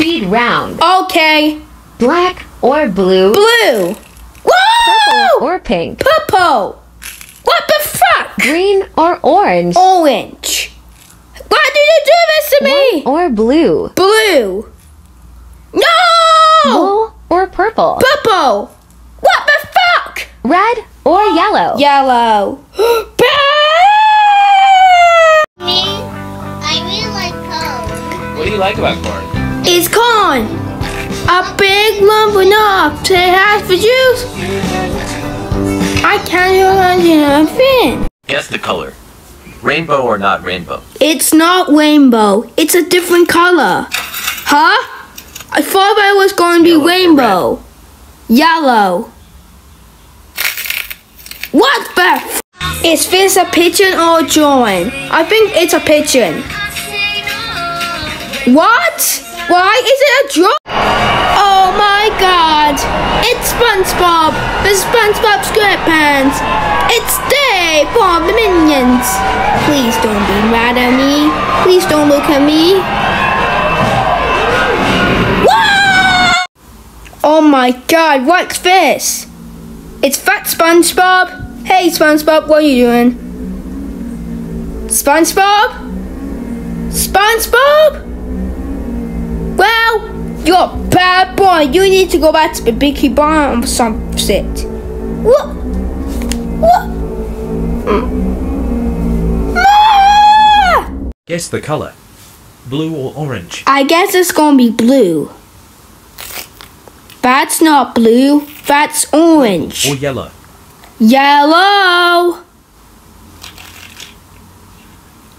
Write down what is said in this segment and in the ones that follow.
Speed round. Okay. Black or blue. Blue. Whoa! Or pink. Purple. What the fuck? Green or orange. Orange. Why did you do this to me? White or blue. Blue. No! Blue or purple. Purple. What the fuck? Red or yellow. Yellow. Me, I really like corn. What do you like about corn? It's corn. A big lump enough to have for juice. I can't imagine a thing. Guess the color. Rainbow or not rainbow? It's not rainbow. It's a different color. Huh? I thought I was going to be Yellow or rainbow. Yellow. What the f- Is this a pigeon or a drawing? I think it's a pigeon. What? Why is it a drawing? Oh my god! It's SpongeBob! The SpongeBob SquarePants! It's Dave from the Minions! Please don't be mad at me. Please don't look at me. What? Oh my god, what's this? It's Fat SpongeBob. Hey SpongeBob, what are you doing? SpongeBob? SpongeBob? You're a bad boy. You need to go back to the Biggie Barn or some shit. What? What? Ah! Guess the color. Blue or orange? I guess it's gonna be blue. That's not blue. That's orange. Or yellow? Yellow.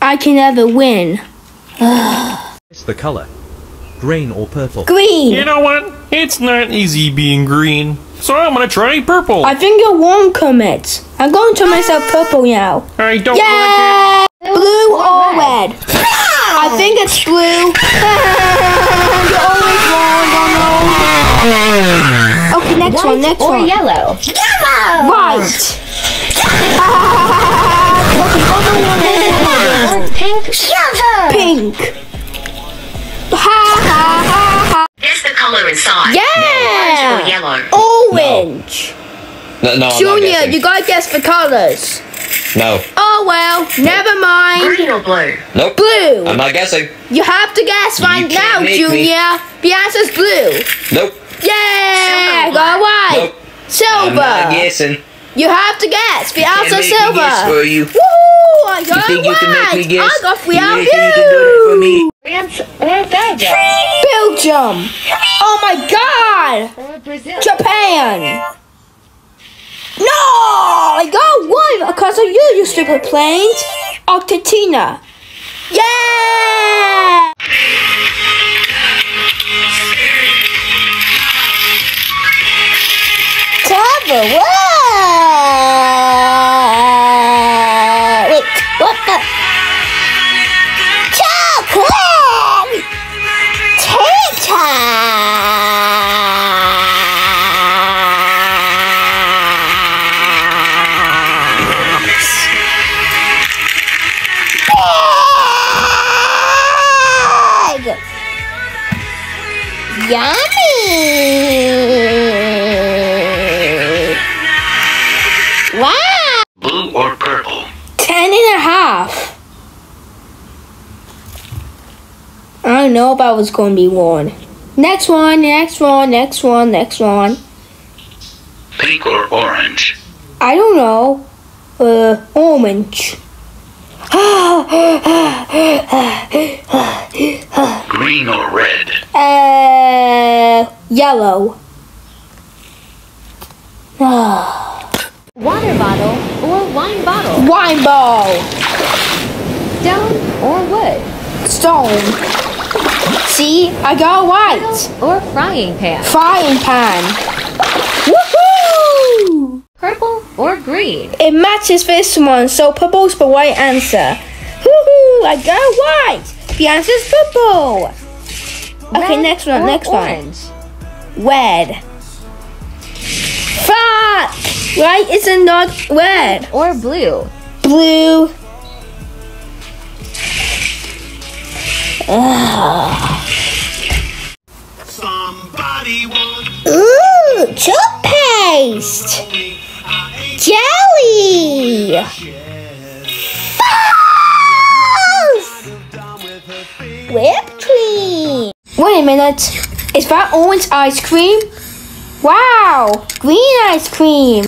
I can never win. Guess the color. Green or purple? Green. You know what? It's not easy being green, so I'm gonna try purple. I think you're wrong, Kermit. I'm going to myself purple now. I don't Yeah! Blue or red? I think it's blue. You're always wrong, no. Okay, next one, White next or one. yellow. Right. Or pink. Pink. Guess the color inside. Yeah! Orange or yellow? Orange. No, no, I'm Junior, you gotta guess the colors. No. Oh well, never mind. Green or blue? Nope. Blue. I'm not guessing. You have to guess right now, make me. Junior. The answer's blue. Nope. Yeah, Silver. got it right. Nope. I'm not guessing. You have to guess. The Can't answer's make me silver. guess for you. Woo! I got You think it you can make right. me guess? I got three you out of think you can do that for me? France or Belgium. Belgium. Oh my god. Japan. No, I got one because of you, you stupid planes. Argentina. Yeah. Cover what? Yummy! Wow! Blue or purple? Ten and a half. I don't know if I was going to be one. Next one, next one, next one, next one. Pink or orange? I don't know. Uh, orange. Green or red? uh, yellow. Water bottle or wine bottle. Wine ball. Stone or wood. Stone. See, I got white. Or frying pan. Frying pan. Woohoo! Purple or green. It matches this one, so purple's the right answer. Woohoo! I got white. The answer's purple. Okay, next one, or next one. orange. Red. Fuck! Right? Is it not red? Or blue. Blue. Ugh. Ooh, toothpaste. Jelly. Balls. Whipped cream. Wait a minute. Is that orange ice cream? Wow, green ice cream.